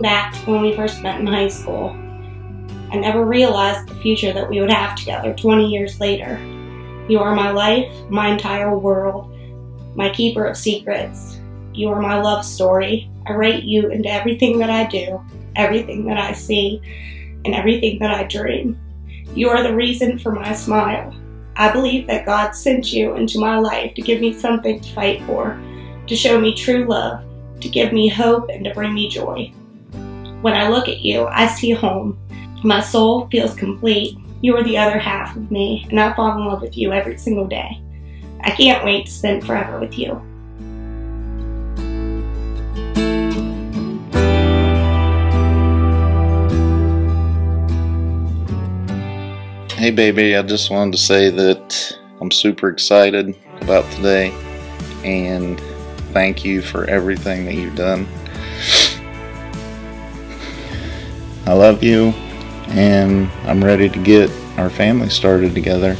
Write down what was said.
back to when we first met in high school, I never realized the future that we would have together 20 years later. You are my life, my entire world, my keeper of secrets. You are my love story. I write you into everything that I do, everything that I see, and everything that I dream. You are the reason for my smile. I believe that God sent you into my life to give me something to fight for, to show me true love, to give me hope, and to bring me joy. When I look at you, I see home. My soul feels complete. You are the other half of me, and I fall in love with you every single day. I can't wait to spend forever with you. Hey, baby, I just wanted to say that I'm super excited about today and thank you for everything that you've done. I love you and I'm ready to get our family started together.